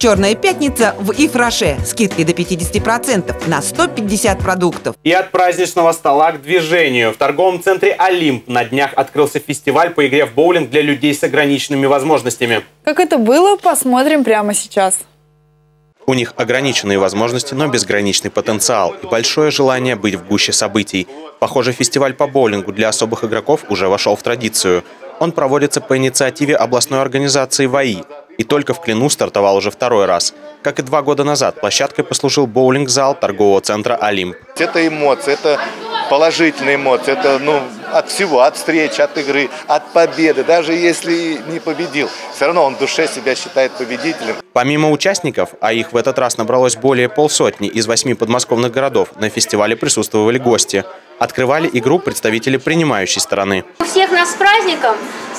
Черная пятница в Ифраше. Скидки до 50% на 150 продуктов. И от праздничного стола к движению. В торговом центре «Олимп» на днях открылся фестиваль по игре в боулинг для людей с ограниченными возможностями. Как это было, посмотрим прямо сейчас. У них ограниченные возможности, но безграничный потенциал и большое желание быть в гуще событий. Похоже, фестиваль по боулингу для особых игроков уже вошел в традицию. Он проводится по инициативе областной организации ВАИ и только в Клину стартовал уже второй раз. Как и два года назад, площадкой послужил боулинг-зал торгового центра «Олимп». Это эмоции, это положительные эмоции, это ну, от всего, от встречи, от игры, от победы. Даже если не победил, все равно он в душе себя считает победителем. Помимо участников, а их в этот раз набралось более полсотни из восьми подмосковных городов, на фестивале присутствовали гости. Открывали игру представители принимающей стороны. У всех нас с праздником.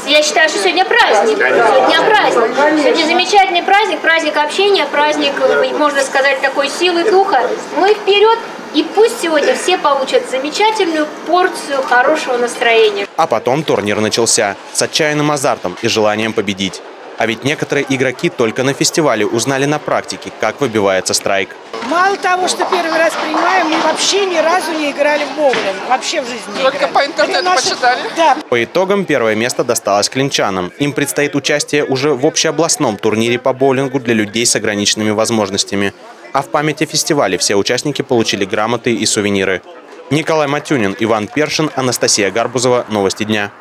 Я считаю, что сегодня праздник. Сегодня праздник. Сегодня замечательный праздник, праздник общения, праздник, можно сказать, такой силы духа. Мы вперед, и пусть сегодня все получат замечательную порцию хорошего настроения. А потом турнир начался с отчаянным азартом и желанием победить. А ведь некоторые игроки только на фестивале узнали на практике, как выбивается страйк. Мало того, что первый раз принимаем, мы вообще ни разу не играли в боулинг. Вообще в жизни Только по интернету наши... почитали? Да. По итогам первое место досталось клинчанам. Им предстоит участие уже в общеобластном турнире по боулингу для людей с ограниченными возможностями. А в памяти фестиваля все участники получили грамоты и сувениры. Николай Матюнин, Иван Першин, Анастасия Гарбузова. Новости дня.